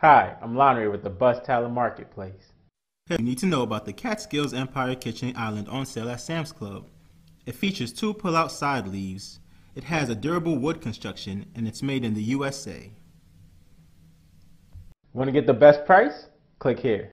Hi, I'm Lonnery with the Buzztala Marketplace. You need to know about the Catskills Empire Kitchen Island on sale at Sam's Club. It features two pull-out side leaves. It has a durable wood construction and it's made in the USA. Want to get the best price? Click here.